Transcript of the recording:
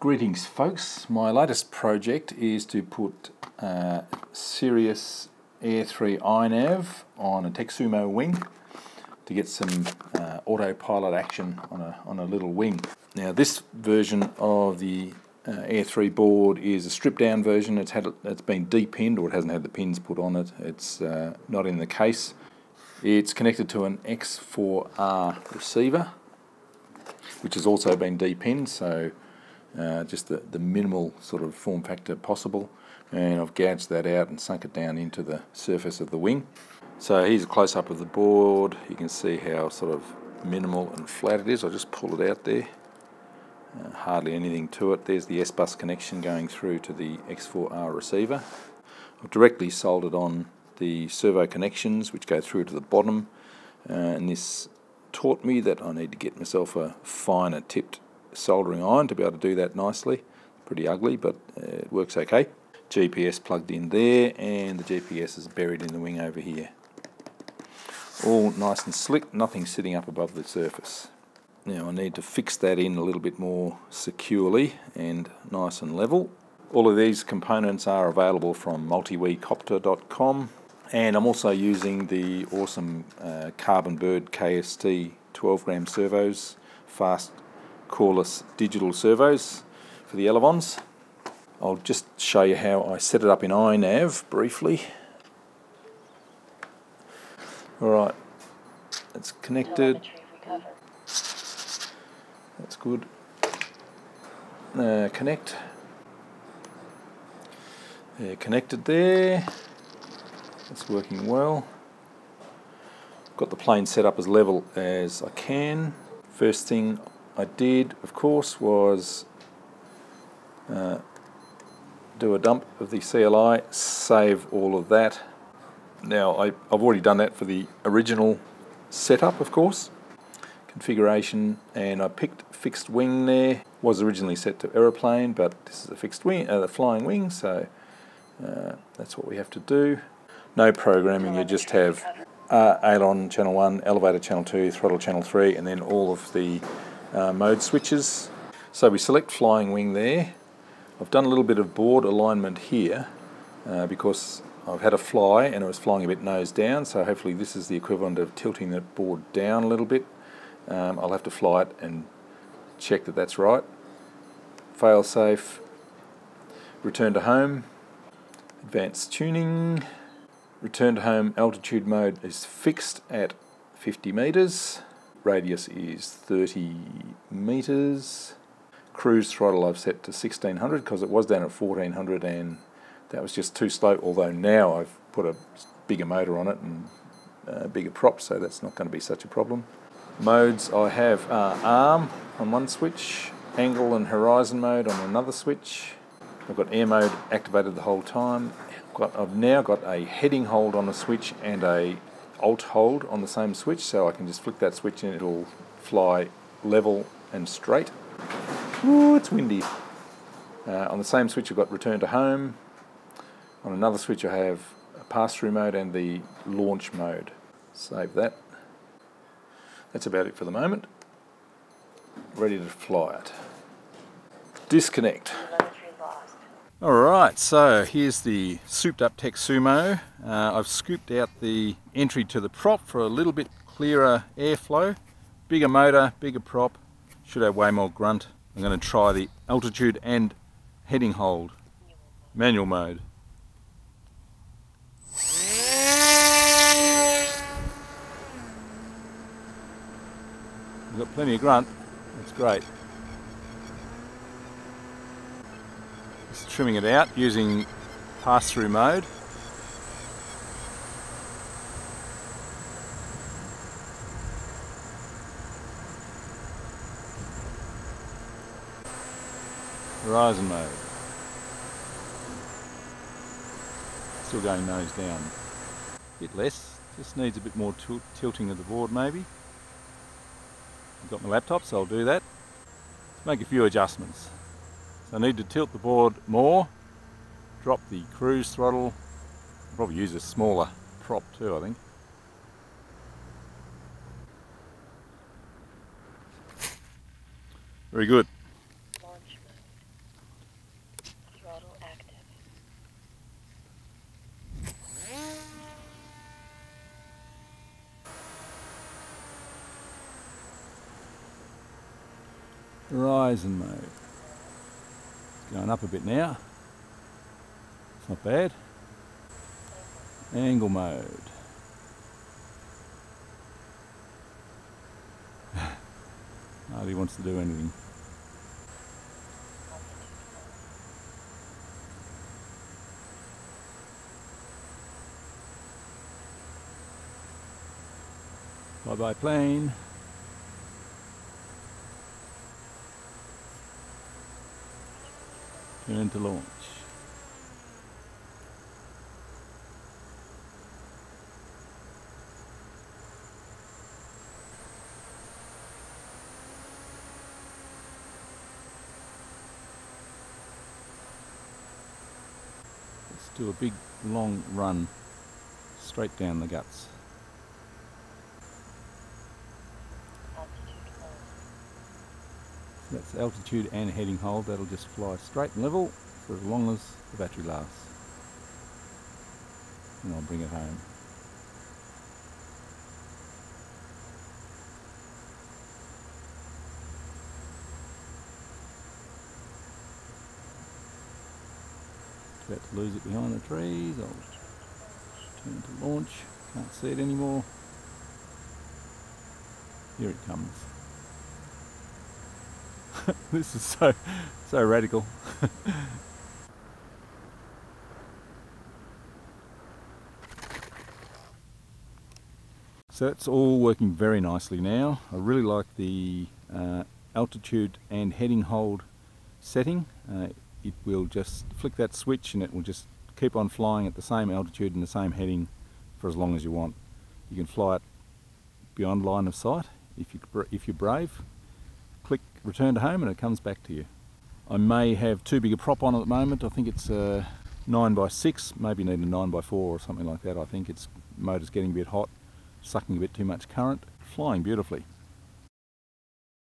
Greetings folks, my latest project is to put uh, Sirius Air 3 iNav on a TekSumo wing to get some uh, autopilot action on a, on a little wing. Now this version of the uh, Air 3 board is a stripped down version, it's, had, it's been depinned or it hasn't had the pins put on it, it's uh, not in the case. It's connected to an X4R receiver which has also been depinned so uh, just the, the minimal sort of form factor possible and I've gouged that out and sunk it down into the surface of the wing. So here's a close-up of the board. You can see how sort of minimal and flat it is. I'll just pull it out there. Uh, hardly anything to it. There's the S-bus connection going through to the X4R receiver. I've directly soldered on the servo connections which go through to the bottom uh, and this taught me that I need to get myself a finer tipped soldering iron to be able to do that nicely. Pretty ugly, but uh, it works okay. GPS plugged in there, and the GPS is buried in the wing over here. All nice and slick, nothing sitting up above the surface. Now I need to fix that in a little bit more securely and nice and level. All of these components are available from multiwiicopter.com and I'm also using the awesome uh, Carbon Bird KST 12 gram servos, fast coreless digital servos for the Elevons. I'll just show you how I set it up in iNav briefly. Alright, it's connected. That's good. Uh, connect. Yeah, connected there. It's working well. Got the plane set up as level as I can. First thing I did, of course, was uh, do a dump of the CLI, save all of that. Now, I, I've already done that for the original setup, of course. Configuration, and I picked fixed wing there. Was originally set to aeroplane, but this is a fixed wing, uh, flying wing, so uh, that's what we have to do. No programming, you just have uh, aileron channel 1, elevator channel 2, throttle channel 3, and then all of the uh, mode switches. So we select flying wing there. I've done a little bit of board alignment here uh, because I've had a fly and it was flying a bit nose down so hopefully this is the equivalent of tilting the board down a little bit. Um, I'll have to fly it and check that that's right. Fail safe, return to home, advanced tuning, return to home altitude mode is fixed at 50 metres radius is 30 meters. Cruise throttle I've set to 1600 because it was down at 1400 and that was just too slow, although now I've put a bigger motor on it and uh, bigger props, so that's not going to be such a problem. Modes I have uh, arm on one switch, angle and horizon mode on another switch. I've got air mode activated the whole time. I've, I've now got a heading hold on a switch and a Alt hold on the same switch so I can just flick that switch and it'll fly level and straight. Ooh, it's windy. Uh, on the same switch I've got return to home. On another switch I have a pass-through mode and the launch mode. Save that. That's about it for the moment. Ready to fly it. Disconnect. Alright, so here's the souped up TekSumo. Uh, I've scooped out the entry to the prop for a little bit clearer airflow. Bigger motor, bigger prop, should have way more grunt. I'm going to try the altitude and heading hold, manual mode. We've got plenty of grunt, that's great. Trimming it out using pass-through mode. Horizon mode. Still going nose down. A bit less, just needs a bit more tilting of the board maybe. I've got my laptop so I'll do that. Let's make a few adjustments. So I need to tilt the board more, drop the cruise throttle, I'll probably use a smaller prop too I think. Very good. Horizon mode. Going up a bit now. It's not bad. Angle mode. Hardly wants to do anything. Bye bye plane. Turn to launch. Let's do a big long run straight down the guts. That's altitude and heading hold. That'll just fly straight and level for as long as the battery lasts. And I'll bring it home. About to lose it behind the trees. I'll turn to launch. Can't see it anymore. Here it comes. this is so so radical. so it's all working very nicely now. I really like the uh, altitude and heading hold setting. Uh, it will just flick that switch and it will just keep on flying at the same altitude and the same heading for as long as you want. You can fly it beyond line of sight if, you, if you're brave click return to home and it comes back to you. I may have too big a prop on at the moment. I think it's a 9 by 6 maybe need a 9 by 4 or something like that. I think its motor's getting a bit hot, sucking a bit too much current, flying beautifully.